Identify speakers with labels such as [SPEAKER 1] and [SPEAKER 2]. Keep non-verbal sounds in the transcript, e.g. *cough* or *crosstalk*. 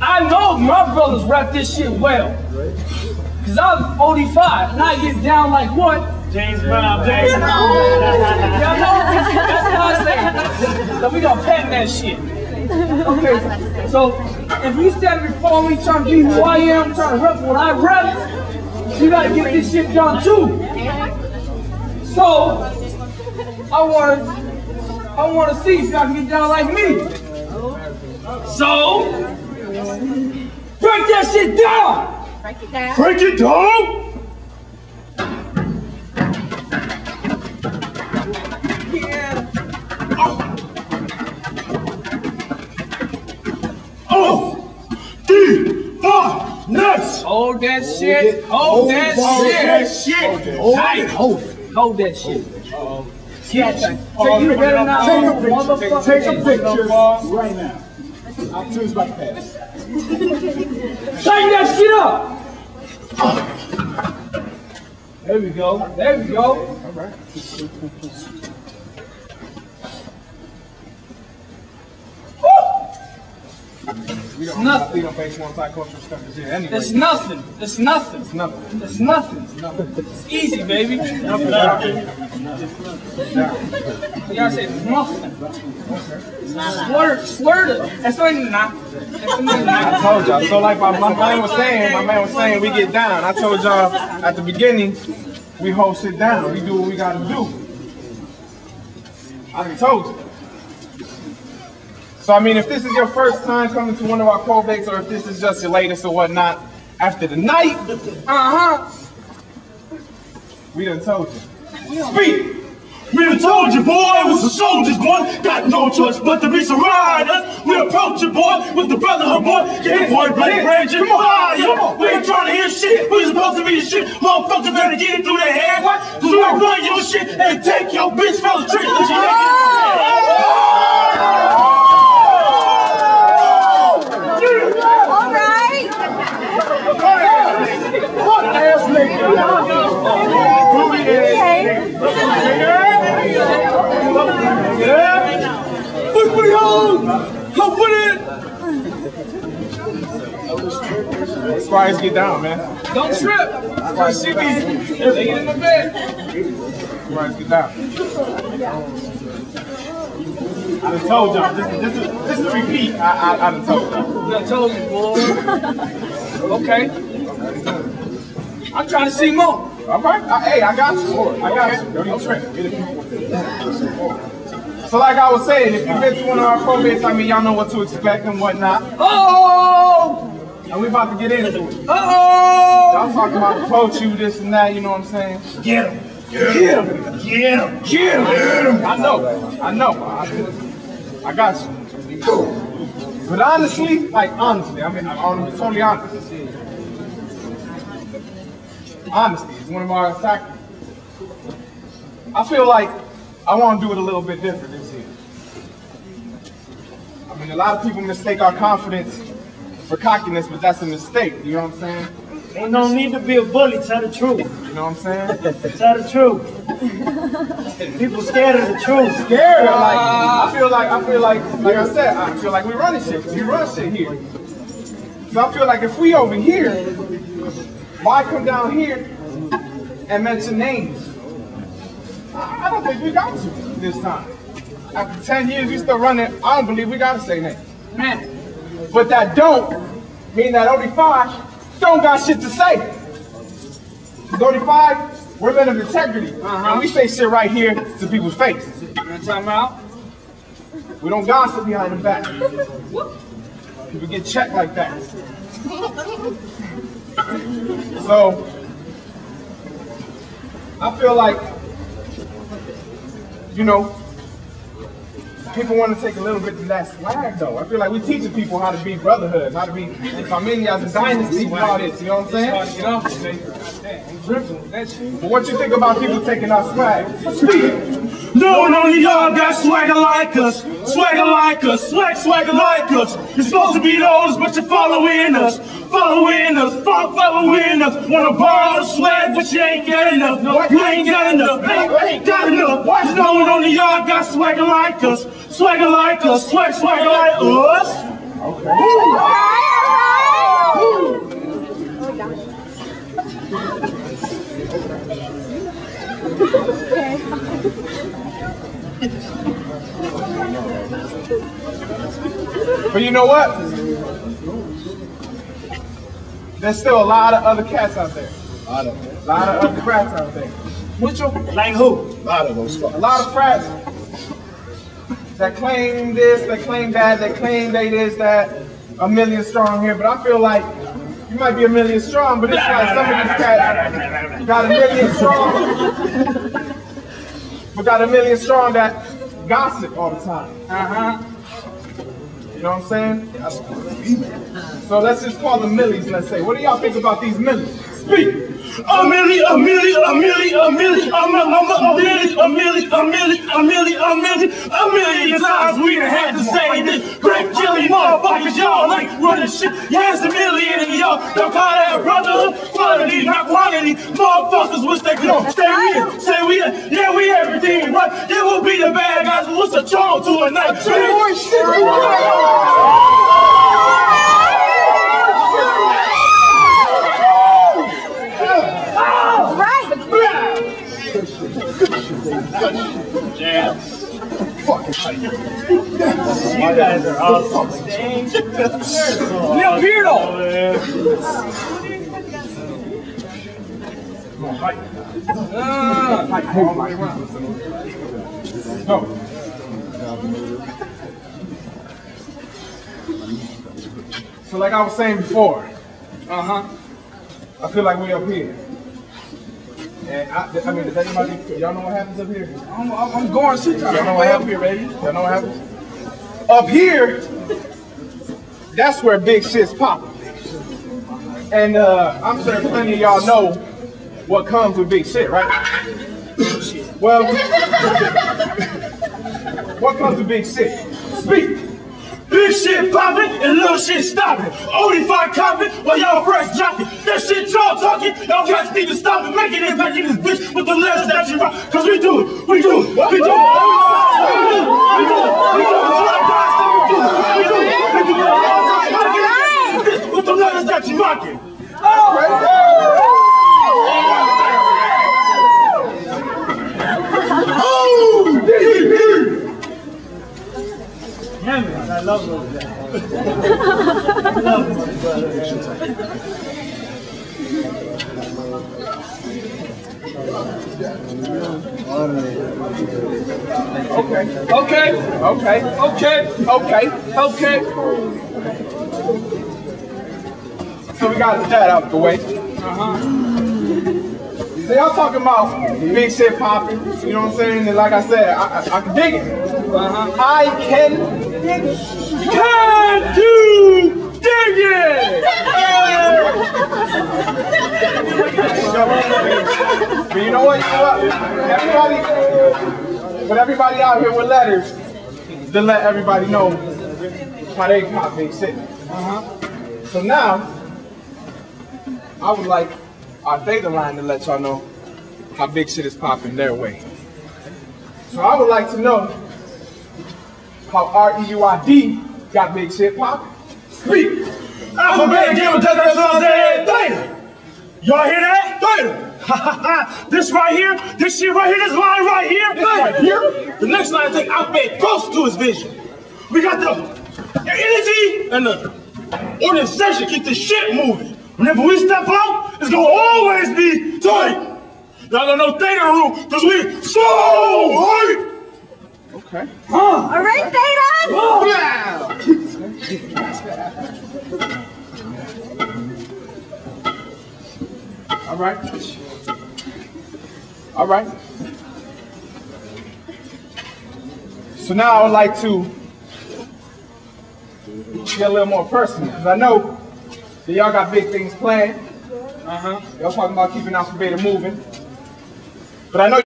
[SPEAKER 1] I know my brothers rap this shit well. Cause I'm 45 and I get down like what?
[SPEAKER 2] James Brown, James
[SPEAKER 1] Y'all
[SPEAKER 2] Brown.
[SPEAKER 1] know? That's what I say. So we gonna patent that shit. Okay, so if you stand before me trying to be who I am, trying to rep what I rep, you gotta get this shit done too. So I wanna I wanna see if y'all can get down like me. So break that shit down!
[SPEAKER 3] Break it down.
[SPEAKER 2] Break it down. Oh, oh! D, five, nuts.
[SPEAKER 1] Hold that shit. Hold that shit. Tight. Hold it. Hold that shit. Yeah, take, take, you better
[SPEAKER 4] Take a picture. Take a picture right now. I'm two's about to pass.
[SPEAKER 1] Tighten that shit up. There we go. There we go. All right.
[SPEAKER 4] We
[SPEAKER 1] It's
[SPEAKER 4] don't,
[SPEAKER 1] nothing.
[SPEAKER 4] we don't base one side stuff is here anyway.
[SPEAKER 1] It's nothing. It's nothing.
[SPEAKER 4] It's nothing.
[SPEAKER 1] It's nothing. It's easy, baby. Y'all say nothing. Slur, slur it. Eso es nada. Eso
[SPEAKER 4] I told y'all. So like my, my man was saying, my man was saying we get down. I told y'all at the beginning, we hold shit down. We do what we gotta do. I done told you. So I mean, if this is your first time coming to one of our probates, or if this is just your latest or whatnot, after the night,
[SPEAKER 1] Uh-huh.
[SPEAKER 4] we done told you.
[SPEAKER 2] Speak. We done told you, boy, it was a soldier's boy. Got no choice but to be some riders. We approach you, boy, with the brotherhood, boy. Get it, boy, blank range and fire. We ain't trying to hear shit. We supposed to be shit. Motherfuckers better get it through their head. Cause we run your shit and take your bitch from the trick. Cause you
[SPEAKER 3] All right.
[SPEAKER 2] Push for the hole. Come put it.
[SPEAKER 4] Squires get down, man.
[SPEAKER 1] Don't trip. First she be laying in the bed.
[SPEAKER 4] Squires get down. I done told y'all. This is this is this is a repeat. I I, I done told y'all.
[SPEAKER 1] I told you, boy. Okay. I'm trying to see more.
[SPEAKER 4] All right. I, hey, I got you. I got you. Don't even trip. Get it. So like I was saying, if you've been to one of our probates, I mean, y'all know what to expect and whatnot.
[SPEAKER 1] Oh!
[SPEAKER 4] And we about to get into it.
[SPEAKER 1] Uh-oh!
[SPEAKER 4] Y'all talking about approach you, this and that, you know what I'm saying?
[SPEAKER 2] Get him. Get him. Get him. Get him.
[SPEAKER 4] I know, I know. I, I got you. But honestly, like honestly, I mean, I'm I'm totally honest. Honesty is one of our tactics. I feel like I want to do it a little bit different this year. I mean, a lot of people mistake our confidence for cockiness, but that's a mistake. You know what I'm saying?
[SPEAKER 2] Ain't no need to be a bully. Tell the truth.
[SPEAKER 4] You know what I'm saying?
[SPEAKER 2] Tell the truth. People scared of the truth.
[SPEAKER 4] scared. Like I feel like I feel like like I said, I feel like we running shit. We run shit here. So I feel like if we over here, why come down here and mention names? I I don't think we got to this time. After 10 years, you still running. I don't believe we gotta say names.
[SPEAKER 1] Man,
[SPEAKER 4] But that don't mean that ODPhi don't got shit to say. say. 'Cause ODPhi, we're men of integrity. Uh-huh. And we say shit right here to people's face.
[SPEAKER 1] you time out?
[SPEAKER 4] We don't gossip behind the back. People get checked like that. So, I feel like, you know, people want to take a little bit of that swag though. I feel like we're teaching people how to be brotherhood, how to be familias and dynasties and all this, you know what I'm saying?
[SPEAKER 1] to get off this thing. Goddamn, I'm dripping with that shit.
[SPEAKER 4] But what you think about people taking our swag?
[SPEAKER 2] No one only y'all got swagger like us. Swagger like us. Swag, swagger like us. You're supposed to be the oldest, but you're following us. Following us. Follow, following us. Wanna borrow the swag, but you ain't got enough. No, you ain't got enough. Ain't, ain't got enough. No one only y'all got swagger like us. Swagger like us. Swag, swagger like us.
[SPEAKER 4] But you know what? There's still a lot of other cats out there. A lot of, a lot of other frats out there.
[SPEAKER 1] Which one?
[SPEAKER 2] Like who?
[SPEAKER 5] A lot of those fuckers.
[SPEAKER 4] A lot of frats that claim this, that claim that, that claim they this, that, a million strong here. But I feel like you might be a million strong, but it's like some of these cats got a million strong, but got a million strong that gossip all the time.
[SPEAKER 1] Uh-huh.
[SPEAKER 4] You know what I'm saying? So let's just call them millies, let's say. What do y'all think about these millies? Speak!
[SPEAKER 2] A million, a million, a million, a million. I'm a, I'm a, a milli, a million, a million, a million, a million. a million times we done had to say this. Grape jelly motherfuckers, y'all like running shit. Yes, a million of y'all don't call that brotherhood quality, not quantity. Motherfuckers wish they could stay here, say we, yeah, we everything right. Yeah, will be the bad guys, what's the charm to a night? Shit, shit, shit.
[SPEAKER 1] You guys are awesome. Lil Beardo.
[SPEAKER 4] Go. So like I was saying before,
[SPEAKER 1] Uh-huh.
[SPEAKER 4] I feel like we're up here. And I, I mean, does anybody, y'all know what happens up here?
[SPEAKER 1] I'm, I'm, going sit down.
[SPEAKER 4] Y'all know what happens
[SPEAKER 1] here, baby.
[SPEAKER 4] Y'all know what happens? Up here, that's where big shit's popping. And uh, I'm sure plenty of y'all know what comes with big shit, right? Well, *laughs* what comes with big shit? Speak.
[SPEAKER 2] Big shit poppin' and little shit stoppin'. Only five coppin' while y'all fresh jockin'. That shit y'all talking, y'all cats need to stop it. Making it back in this bitch with the letters that you rock. Cause we do it, we do it, we do it. We do it, we do it, we do it. We do it, we do it, we do it. Making it back in this bitch With the letters that you rockin'. Oh,
[SPEAKER 4] Okay.
[SPEAKER 1] Okay,
[SPEAKER 4] Okay.
[SPEAKER 1] okay,
[SPEAKER 4] Okay.
[SPEAKER 1] okay.
[SPEAKER 4] So we got that out of the way.
[SPEAKER 1] Uh-huh.
[SPEAKER 4] So y'all talking about big shit popping, you know what I'm saying? And like I said, I, I, I can dig it.
[SPEAKER 1] Uh-huh.
[SPEAKER 4] I can
[SPEAKER 1] Can you dig it?
[SPEAKER 4] But you know what? You know what? Everybody, but everybody out here with letters, to let everybody know how they pop big shit.
[SPEAKER 1] Uh-huh.
[SPEAKER 4] So now, I would like our Theta line to let y'all know how big shit is popping their way. So I would like to know how R-E-U-I-D got big shit popping. Speak.
[SPEAKER 2] Alphabet game of that song said theta. Y'all hear that? Theta. this right here, this shit right here, this line right here,
[SPEAKER 4] right
[SPEAKER 2] theta.
[SPEAKER 4] here?
[SPEAKER 2] The next line i take Alpha Beta close to his vision. We got the energy and the organization keep the shit moving. Whenever we step out, it's gonna always be tight. Y'all don't know theta rule, cause we so hype.
[SPEAKER 4] Okay.
[SPEAKER 3] All right, Theta.
[SPEAKER 4] All right. All right. So now I would like to get a little more personal because I know that y'all got big things planned.
[SPEAKER 1] Uh-huh.
[SPEAKER 4] Y'all talking about keeping Alpha Beta moving. But I know